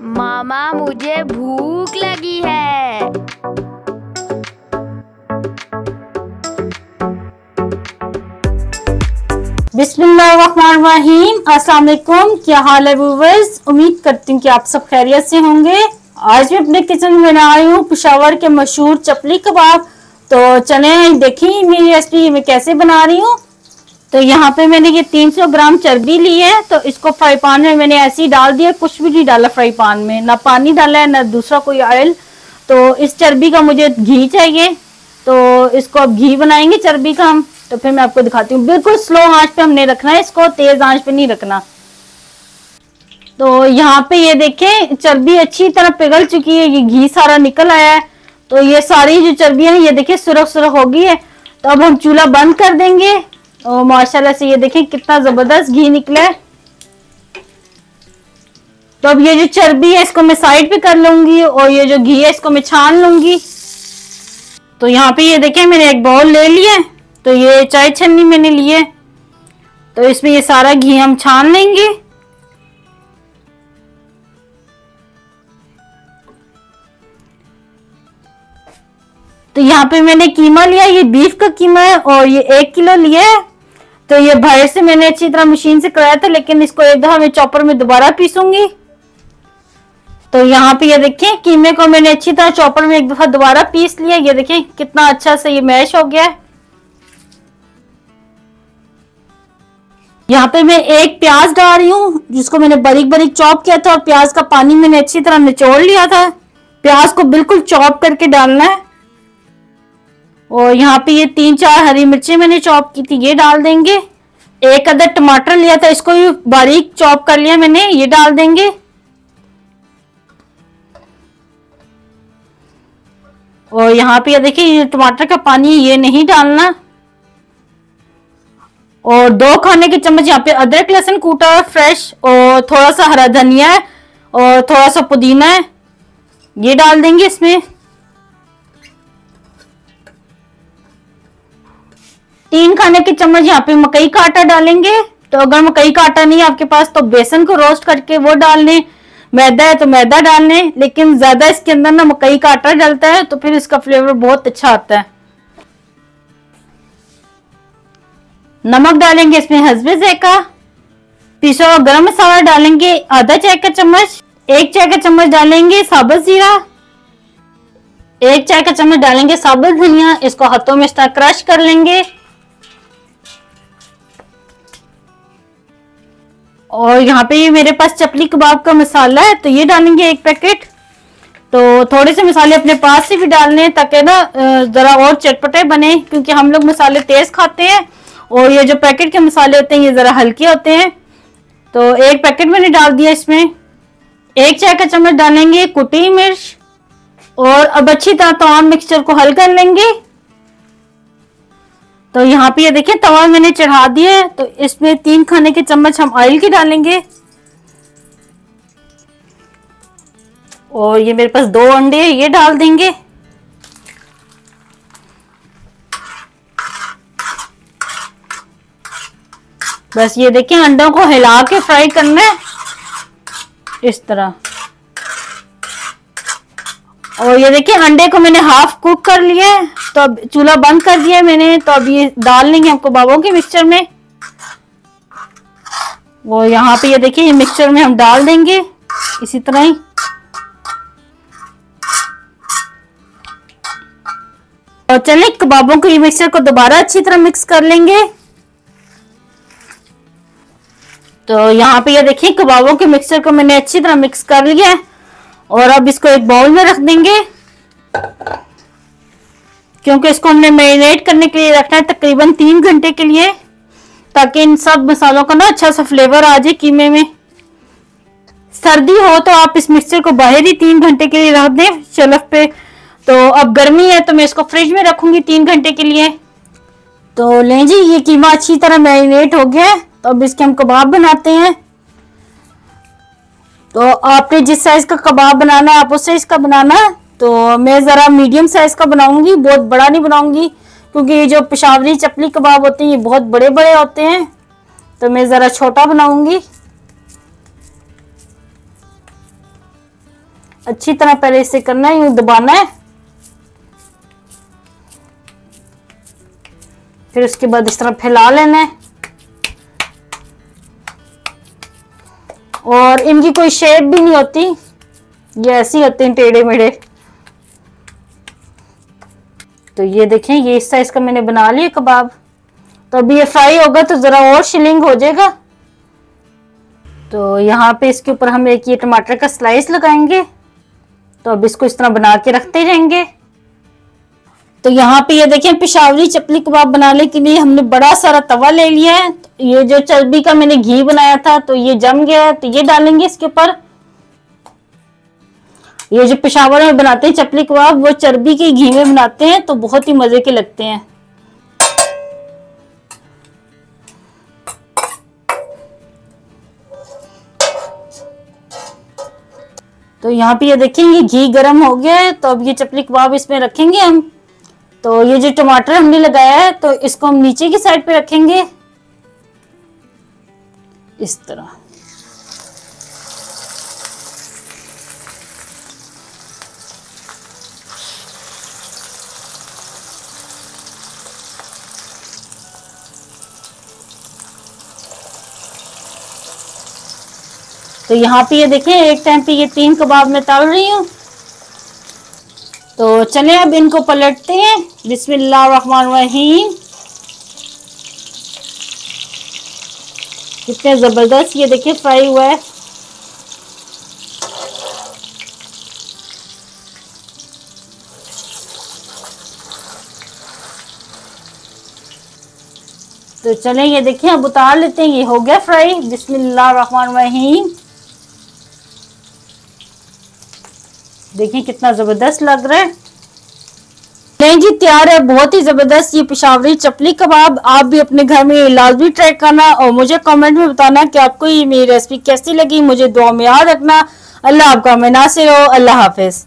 मामा, मुझे भूख लगी है। बिस्मिल्लाहिर्रहमानिर्रहीम। अस्सलाम वालेकुम क्या हाल है व्यूवर्स? उम्मीद करती हूँ कि आप सब खैरियत से होंगे। आज मैं अपने किचन में बना रही हूँ पिशावर के मशहूर चपली कबाब। तो चले देखिए मेरी रेसिपी मैं कैसे बना रही हूँ। तो यहाँ पे मैंने ये 300 ग्राम चर्बी ली है तो इसको फ्राई पान में मैंने ऐसे ही डाल दिया, कुछ भी नहीं डाला फ्राई पान में। ना पानी डाला है, ना दूसरा कोई ऑयल तो इस चर्बी का मुझे घी चाहिए। तो इसको अब घी बनाएँगे चर्बी का हम। तो फिर मैं आपको दिखाती हूँ। बिल्कुल स्लो आँच पे हमने रखना है, इसको तेज आँच पे नहीं रखना। तो यहाँ पे ये देखें, चर्बी अच्छी तरह पिघल चुकी है, ये घी सारा निकल आया है। तो ये सारी जो चर्बी है, ये देखिए सुरख सुरख हो गई है। तो अब हम चूल्हा बंद कर देंगे। और माशाल्लाह से ये देखें कितना ज़बरदस्त घी निकला है। तो अब ये जो चर्बी है, इसको मैं साइड पे कर लूँगी और ये जो घी है, इसको मैं छान लूँगी। तो यहाँ पे ये देखें, मैंने एक बाउल ले लिया तो ये चाय छन्नी मैंने लिए तो इसमें ये सारा घी हम छान लेंगे। तो यहाँ पे मैंने कीमा लिया ये बीफ का कीमा है और ये एक किलो लिया है। तो ये बाहर से मैंने अच्छी तरह मशीन से कराया था, लेकिन इसको एक दफ़ा मैं चॉपर में दोबारा पीसूँगी। तो यहाँ पे ये देखें कीमे को मैंने अच्छी तरह चॉपर में एक दफ़ा दोबारा पीस लिया। ये देखें कितना अच्छा से ये मैश हो गया। है यहाँ पे मैं एक प्याज डाल रही हूँ, जिसको मैंने बारीक बारीक चॉप किया था और प्याज का पानी मैंने अच्छी तरह निचोड़ लिया था। प्याज को बिल्कुल चॉप करके डालना है। और यहाँ पे ये तीन चार हरी मिर्चें मैंने चॉप की थी, ये डाल देंगे। एक अदर टमाटर लिया था, इसको भी बारीक चॉप कर लिया मैंने, ये डाल देंगे। और यहाँ पे देखिए टमाटर का पानी ये नहीं डालना। और दो खाने के चम्मच, यहाँ पे अदरक लहसुन कूटा है, फ्रेश, और थोड़ा सा हरा धनिया है, और थोड़ा सा पुदीना है, ये डाल देंगे इसमें। तीन खाने के चम्मच यहाँ पे मकई का आटा डालेंगे। तो अगर मकई का आटा नहीं है आपके पास तो बेसन को रोस्ट करके वो डाल लें। मैदा है तो मैदा डाल लें, लेकिन ज़्यादा इसके अंदर ना मकई का आटा डलता है तो फिर इसका फ्लेवर बहुत अच्छा आता है। नमक डालेंगे इसमें हसबे जैका पिसा हुआ गरम मसाला डालेंगे आधा चाय का चम्मच। एक चाय का चम्मच डालेंगे साबुत जीरा। एक चाय का चम्मच डालेंगे साबुत धनिया। इसको हाथों में इस तरह क्रश कर लेंगे। और यहाँ पे ये मेरे पास चपली कबाब का मसाला है तो ये डालेंगे एक पैकेट। तो थोड़े से मसाले अपने पास से भी डालने ताकि ना जरा और चटपटे बने, क्योंकि हम लोग मसाले तेज खाते हैं और ये जो पैकेट के मसाले होते हैं, ये जरा हल्के होते हैं। तो एक पैकेट मैंने डाल दिया इसमें। एक चाय का चम्मच डालेंगे कुटी मिर्च और अब अच्छी तरह तमाम मिक्सचर को हल कर लेंगे। तो यहाँ पे ये देखिए, तवा मैंने चढ़ा है तो इसमें तीन खाने के चम्मच हम ऑयल के डालेंगे। और ये मेरे पास दो अंडे ये डाल देंगे। बस ये देखिए, अंडों को हिला के फ्राई करना है। इस तरह। और ये देखिए, अंडे को मैंने हाफ़ कुक कर लिया है। तो अब चूल्हा बंद कर दिया है मैंने। तो अब ये डाल लेंगे हमको बाबों के मिक्सचर में। वो यहाँ पे ये देखिए, ये मिक्सचर में हम डाल देंगे। इसी तरह ही। और चले कबाबों को ये मिक्सचर को दोबारा अच्छी तरह मिक्स कर लेंगे। तो यहाँ पे ये देखिए, कबाबों के मिक्सचर को मैंने अच्छी तरह मिक्स कर लिया है। और अब इसको एक बाउल में रख देंगे। क्योंकि इसको हमने मैरिनेट करने के लिए रखना है तकरीबन तीन घंटे के लिए, ताकि इन सब मसालों का ना अच्छा सा फ्लेवर आ जाए कीमे में। सर्दी हो तो आप इस मिक्सचर को बाहर ही तीन घंटे के लिए रख दें शेल्फ पे। तो अब गर्मी है तो मैं इसको फ्रिज में रखूँगी तीन घंटे के लिए। तो लें जी, ये कीमा अच्छी तरह मैरिनेट हो गया है। तो अब इसके हम कबाब बनाते हैं। तो आपने जिस साइज़ का कबाब बनाना है, आप उस साइज़ का बनाना है? तो मैं ज़रा मीडियम साइज़ का बनाऊँगी, बहुत बड़ा नहीं बनाऊँगी, क्योंकि ये जो पिशावरी चपली कबाब होते हैं, ये बहुत बड़े बड़े होते हैं। तो मैं ज़रा छोटा बनाऊँगी। अच्छी तरह पहले इसे करना है, यूँ दबाना है। फिर उसके बाद इस तरह फैला लेना है। और इनकी कोई शेप भी नहीं होती। ये ऐसी होती हैं टेढ़े मेढ़े। तो ये देखें, ये इस साइज़ का मैंने बना लिया कबाब। तो अभी ये फ्राई होगा तो ज़रा और शिलिंग हो जाएगा। तो यहाँ पे इसके ऊपर हम एक ये टमाटर का स्लाइस लगाएँगे। तो अब इसको इस तरह बना के रखते रहेंगे तो यहाँ पे ये देखें, पिशावरी चपली कबाब बनाने के लिए हमने बड़ा सारा तवा ले लिया है। ये जो चर्बी का मैंने घी बनाया था तो ये जम गया है तो ये डालेंगे इसके ऊपर। ये जो पिशावर में बनाते हैं चपली कबाब, वो चर्बी के घी में बनाते हैं तो बहुत ही मज़े के लगते हैं। तो यहाँ पे ये देखें ये घी गर्म हो गया है तो अब ये चपली कबाब इसमें रखेंगे हम। तो ये जो टमाटर हमने लगाया है तो इसको हम नीचे की साइड पे रखेंगे। इस तरह। तो यहाँ पे ये देखें, एक टाइम पे ये तीन कबाब में तल रही हूँ। तो चले अब इनको पलटते हैं। बिस्मिल्लाहिर्रहमानिर्रहीम कितने ज़बरदस्त, ये देखिए फ्राई हुआ है। तो चले, ये देखिए, अब उतार लेते हैं, ये हो गया फ्राई बिस्मिल्लाहिर्रहमानिर्रहीम देखिए, कितना ज़बरदस्त लग रहा है। नहीं जी, तैयार है। बहुत ही ज़बरदस्त ये पिशावरी चपली कबाब। आप भी अपने घर में लाजमी ट्राई करना और मुझे कमेंट में बताना कि आपको ये मेरी रेसिपी कैसी लगी। मुझे दुआ में याद रखना। अल्लाह आपका मैं नासिर हो। अल्लाह हाफिज।